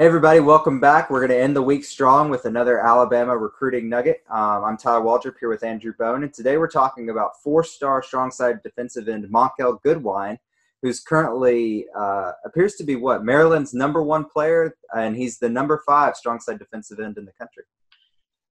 Hey, everybody, welcome back. We're going to end the week strong with another Alabama recruiting nugget. Um, I'm Tyler Waldrop here with Andrew Bone, and today we're talking about four star strong side defensive end Monkel Goodwine, who's currently uh, appears to be what? Maryland's number one player, and he's the number five strong side defensive end in the country.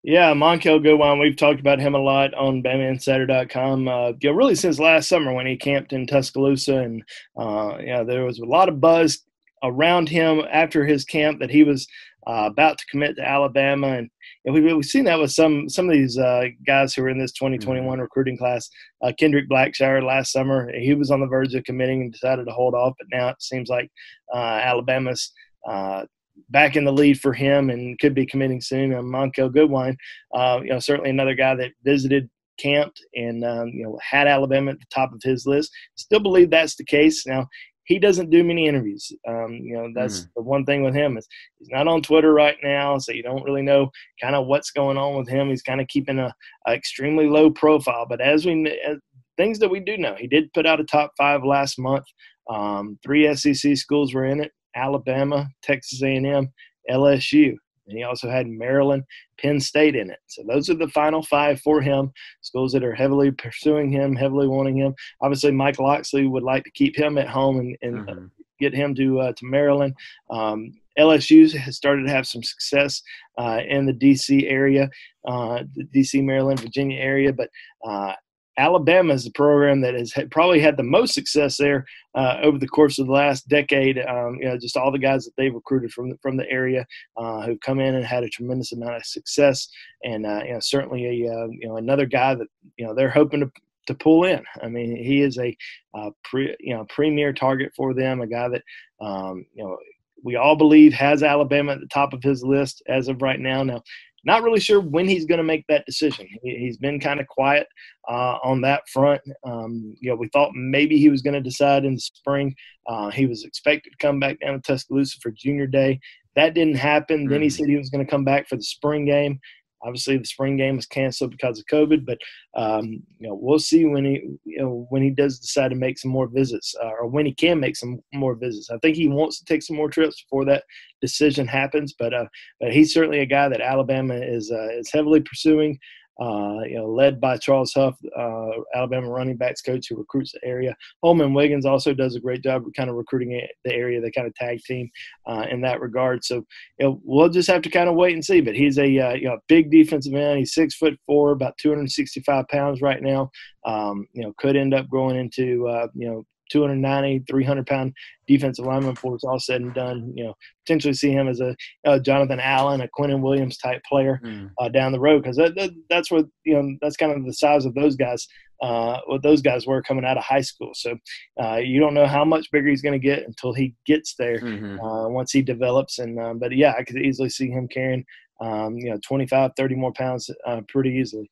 Yeah, Monkel Goodwine, we've talked about him a lot on BamaInsider.com. Uh, really since last summer when he camped in Tuscaloosa, and uh, know, there was a lot of buzz around him after his camp that he was uh, about to commit to Alabama, and, and we, have seen that with some some of these uh, guys who are in this 2021 mm-hmm. recruiting class. Uh, Kendrick Blackshire last summer, he was on the verge of committing and decided to hold off, but now it seems like uh, Alabama's uh, back in the lead for him and could be committing soon. And Monkel Goodwine, uh, you know, certainly another guy that visited camped and um, you know had Alabama at the top of his list. Still believe that's the case. Now he doesn't do many interviews. Um, you know, that's mm. the one thing with him is he's not on Twitter right now, so you don't really know kind of what's going on with him. He's kind of keeping a, a, extremely low profile. But as we as things that we do know, he did put out a top five last month. Um, three SEC schools were in it: Alabama, Texas A&M, LSU. And he also had Maryland, Penn State in it. So those are the final five for him. Schools that are heavily pursuing him, heavily wanting him. Obviously, Mike Locksley would like to keep him at home and, and mm-hmm. get him to uh, to Maryland. Um, LSU has started to have some success uh, in the D.C. area, uh, the D.C., Maryland, Virginia area, but uh, Alabama is the program that has probably had the most success there uh, over the course of the last decade. Um, you know, just all the guys that they've recruited from the, from the area uh, who've come in and had a tremendous amount of success, and uh, you know, certainly a uh, you know another guy that you know they're hoping to to pull in. I mean, he is a uh, pre, you know premier target for them, a guy that um, you know we all believe has Alabama at the top of his list as of right now. Now, not really sure when he's going to make that decision. He, has been kind of quiet uh, on that front. Um, you know, we thought maybe he was going to decide in the spring. Uh, he was expected to come back down to Tuscaloosa for junior day. That didn't happen. Mm-hmm. Then he mm. said he was going to come back for the spring game. Obviously, the spring game was canceled because of COVID, but um, you know we'll see when he you know when he does decide to make some more visits uh, or when he can make some more visits. I think he wants to take some more trips before that decision happens, but uh, but he's certainly a guy that Alabama is uh, is heavily pursuing uh, you know, led by Charles Huff, uh, Alabama running backs coach who recruits the area. Holmon Wiggins also does a great job kind of recruiting the area. They kind of tag team uh, in that regard. So you know, we'll just have to kind of wait and see. But he's a uh, you know big defensive end. He's six foot four, about 265 pounds right now. Um, you know, could end up growing into uh, you know 290, 300 pound defensive lineman before it's all said and done. You know, potentially see him as a, a Jonathan Allen, a Quinnen Williams type player mm. uh, down the road because that, that, that's what you know that's kind of the size of those guys. Uh, what those guys were coming out of high school. So uh, you don't know how much bigger he's going to get until he gets there. Mm-hmm. Uh, once he develops, and um, but yeah, I could easily see him carrying um, you know 25, 30 more pounds uh, pretty easily.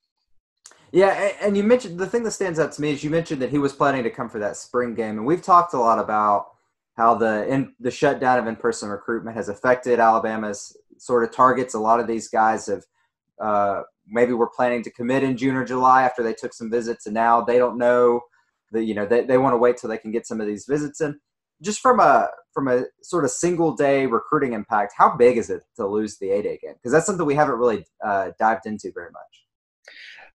Yeah, and you mentioned the thing that stands out to me is you mentioned that he was planning to come for that spring game, and we've talked a lot about how the in, the shutdown of in-person recruitment has affected Alabama's sort of targets. A lot of these guys have uh, maybe were planning to commit in June or July after they took some visits, and now they don't know that you know they, they want to wait till they can get some of these visits in. Just from a from a sort of single day recruiting impact, how big is it to lose the A day game? Because that's something we haven't really uh, dived into very much.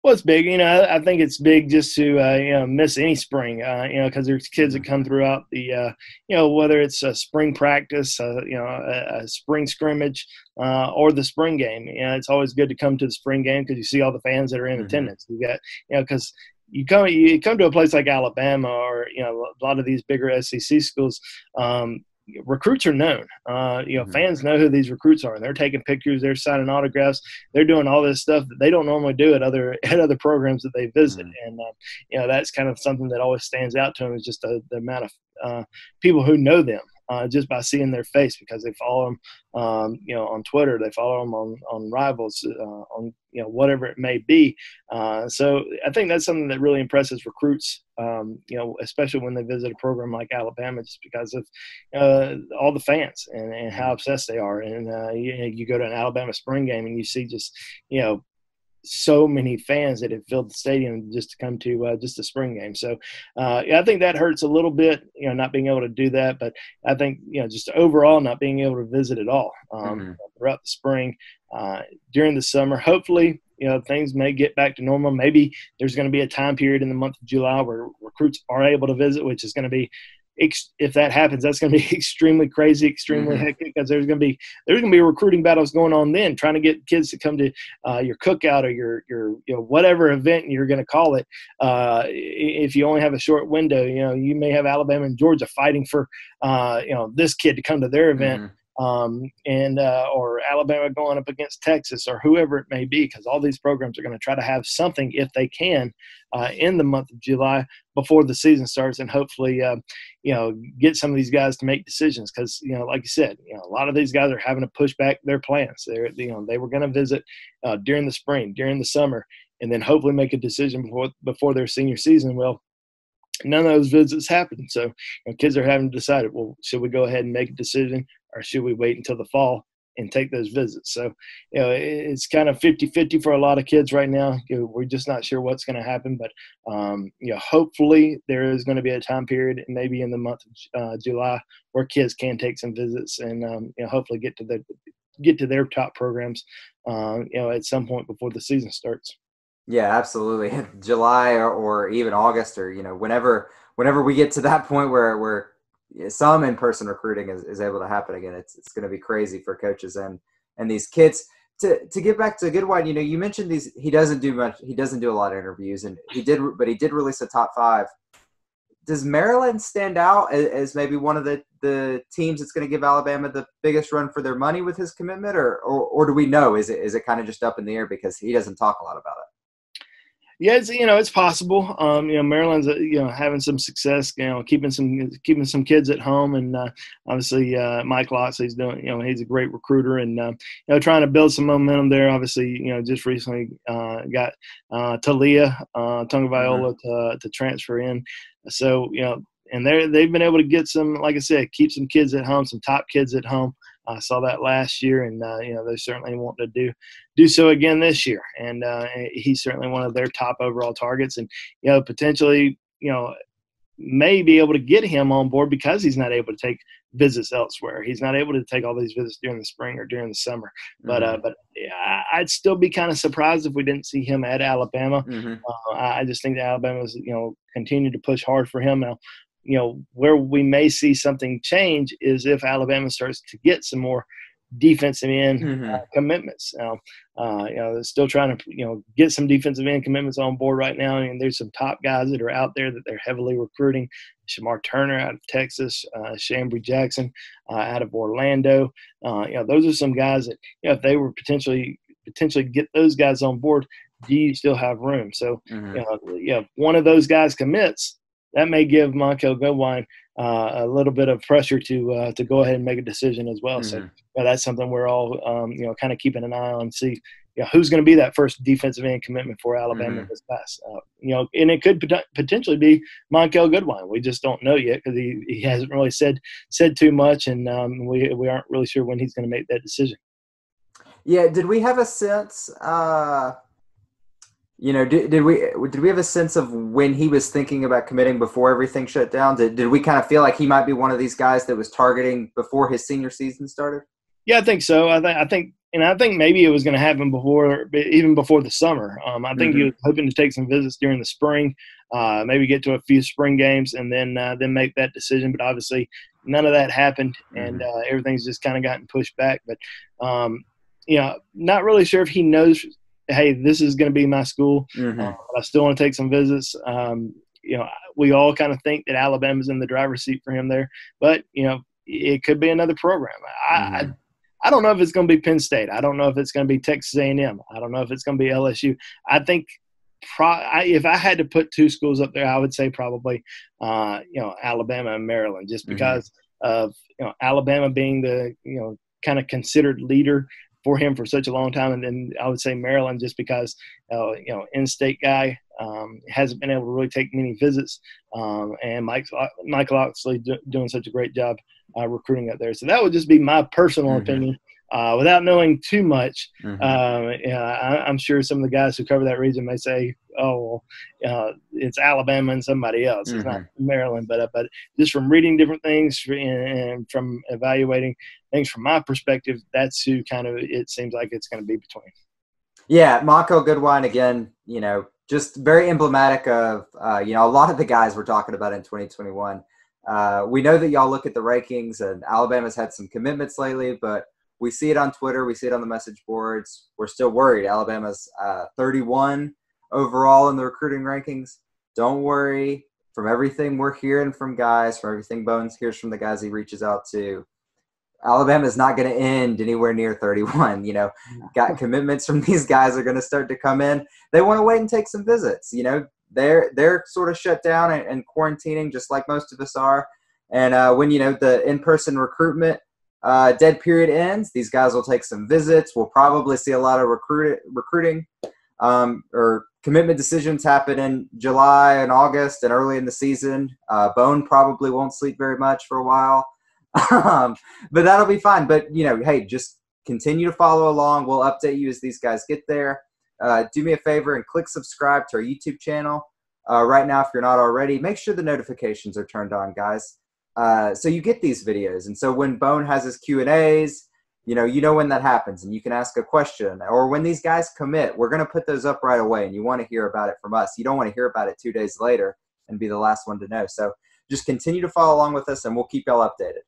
Well, it's big. You know, I, I think it's big just to uh, you know miss any spring. Uh, you know, because there's kids that come throughout the uh, you know whether it's a spring practice, uh, you know, a, a spring scrimmage, uh, or the spring game. You know, it's always good to come to the spring game because you see all the fans that are in mm-hmm. attendance. You got you know because you come you come to a place like Alabama or you know a lot of these bigger SEC schools. Um, recruits are known. Uh, you know, mm-hmm. fans know who these recruits are, and they're taking pictures, they're signing autographs, they're doing all this stuff that they don't normally do at other at other programs that they visit. Mm-hmm. And uh, you know, that's kind of something that always stands out to them is just the, the amount of uh, people who know them uh, just by seeing their face because they follow them, um, you know, on Twitter, they follow them on on Rivals, uh, on you know whatever it may be. Uh, so I think that's something that really impresses recruits, um, you know, especially when they visit a program like Alabama, just because of uh, all the fans and, and how obsessed they are. And uh, you, you go to an Alabama spring game and you see just you know so many fans that have filled the stadium just to come to uh, just the spring game. So uh, yeah, I think that hurts a little bit, you know, not being able to do that. But I think you know, just overall, not being able to visit at all um, mm-hmm. throughout the spring, uh, during the summer. Hopefully, you know, things may get back to normal. Maybe there's going to be a time period in the month of July where recruits are able to visit, which is going to be if that happens, that's going to be extremely crazy, extremely mm-hmm. hectic because there's going to be there's going to be recruiting battles going on then, trying to get kids to come to uh, your cookout or your your you know whatever event you're going to call it. Uh, if you only have a short window, you know you may have Alabama and Georgia fighting for uh, you know this kid to come to their event. Mm-hmm um, and uh, or Alabama going up against Texas or whoever it may be, because all these programs are going to try to have something if they can uh, in the month of July before the season starts, and hopefully, uh, you know, get some of these guys to make decisions. Because you know, like you said, you know, a lot of these guys are having to push back their plans. They're you know they were going to visit uh, during the spring, during the summer, and then hopefully make a decision before before their senior season. Well, none of those visits happened. So you know, kids are having to decide, well, should we go ahead and make a decision or should we wait until the fall and take those visits? So, you know, it's kind of 50 50 for a lot of kids right now. We're just not sure what's going to happen, but, um, you know, hopefully there is going to be a time period, maybe in the month of uh, July, where kids can take some visits and, um, you know, hopefully get to the get to their top programs, uh, you know, at some point before the season starts. Yeah, absolutely. July or, or even August or, you know, whenever whenever we get to that point where where some in-person recruiting is, is able to happen again, it's it's going to be crazy for coaches and and these kids. To, to get back to Goodwine, you know, you mentioned these. He doesn't do much. He doesn't do a lot of interviews, and he did, but he did release a top five. Does Maryland stand out as, as maybe one of the, the teams that's going to give Alabama the biggest run for their money with his commitment, or, or or do we know? Is it is it kind of just up in the air because he doesn't talk a lot about it? Yeah, it's you know it's possible. Um, you know Maryland's uh, you know having some success. You know keeping some keeping some kids at home, and uh, obviously uh, Mike Locksley's doing. You know he's a great recruiter, and uh, you know trying to build some momentum there. Obviously, you know just recently uh, got uh, Taulia uh, Tagovailoa mm-hmm. to to transfer in. So you know, and they they've been able to get some, like I said, keep some kids at home, some top kids at home. I saw that last year, and uh, you know they certainly want to do do so again this year. And uh, he's certainly one of their top overall targets, and you know potentially you know may be able to get him on board because he's not able to take visits elsewhere. He's not able to take all these visits during the spring or during the summer. But uh, mm-hmm. uh, but yeah, I'd still be kind of surprised if we didn't see him at Alabama. Mm-hmm. Uh, I just think that Alabama's you know continue to push hard for him. Now you know, where we may see something change is if Alabama starts to get some more defensive end mm-hmm. uh, commitments. Now, uh, you know, they're still trying to, you know, get some defensive end commitments on board right now. And there's some top guys that are out there that they're heavily recruiting. Shemar Turner out of Texas, uh, Chambry Jackson uh, out of Orlando. Uh, you know, those are some guys that, you know, if they were potentially potentially get those guys on board, do you still have room? So, mm-hmm. you know, you know, if one of those guys commits, that may give Monkel Goodwine uh, a little bit of pressure to uh, to go ahead and make a decision as well. Mm-hmm. So that's something we're all um, you know kind of keeping an eye on. See you know, who's going to be that first defensive end commitment for Alabama mm-hmm. this past. Uh, you know, and it could pot- potentially be Monkel Goodwine. We just don't know yet because he, he hasn't really said said too much, and um, we we aren't really sure when he's going to make that decision. Yeah, did we have a sense? Uh you know, did, did we did we have a sense of when he was thinking about committing before everything shut down? Did, did we kind of feel like he might be one of these guys that was targeting before his senior season started? Yeah, I think so. I think I think and I think maybe it was going to happen before, even before the summer. Um, I think mm-hmm. he was hoping to take some visits during the spring, uh, maybe get to a few spring games, and then uh, then make that decision. But obviously, none of that happened, and mm-hmm. uh, everything's just kind of gotten pushed back. But um, you know, not really sure if he knows hey, this is going to be my school. Mm-hmm. Uh, I still want to take some visits. Um, you know, we all kind of think that Alabama's in the driver's seat for him there, but you know, it could be another program. I, mm-hmm. I, I don't know if it's going to be Penn State. I don't know if it's going to be Texas A&M. I don't know if it's going to be LSU. I think pro, I, if I had to put two schools up there, I would say probably, uh, you know, Alabama and Maryland, just mm-hmm. because mm-hmm. of you know Alabama being the you know kind of considered leader for him for such a long time. And then I would say Maryland, just because uh, you know in-state guy um, hasn't been able to really take many visits, um, and Mike Michael Locksley do, doing such a great job uh, recruiting up there. So that would just be my personal mm-hmm. opinion. Uh, without knowing too much, mm-hmm. yeah, I, am sure some of the guys who cover that region may say, "Oh, uh, it's Alabama and somebody else. Mm-hmm. It's not mm-hmm. Maryland." But uh, but just from reading different things and, from evaluating things from my perspective, that's who kind of it seems like it's going to be between. Yeah, Monkel Goodwine again. You know, just very emblematic of uh, you know a lot of the guys we're talking about in 2021. Uh, we know that y'all look at the rankings, and Alabama's had some commitments lately, but we see it on Twitter, we see it on the message boards. We're still worried. Alabama's uh, 31 overall in the recruiting rankings. Don't worry. From everything we're hearing from guys, from everything Bones hears from the guys he reaches out to, Alabama is not going to end anywhere near 31. You know, got commitments from these guys are going to start to come in. They want to wait and take some visits. You know, they're they're sort of shut down and, and quarantining just like most of us are. And uh, when you know the in-person recruitment uh, dead period ends, these guys will take some visits. We'll probably see a lot of recruit recruiting um, or commitment decisions happen in July and August and early in the season. Uh, Bone probably won't sleep very much for a while um, but that'll be fine. But you know, hey, just continue to follow along. We'll update you as these guys get there. Uh, do me a favor and click subscribe to our YouTube channel uh, right now if you're not already. Make sure the notifications are turned on, guys, uh, so you get these videos. And so when Bone has his Q and A's, you know, you know when that happens, and you can ask a question. Or when these guys commit, we're going to put those up right away, and you want to hear about it from us. You don't want to hear about it two days later and be the last one to know. So just continue to follow along with us, and we'll keep y'all updated.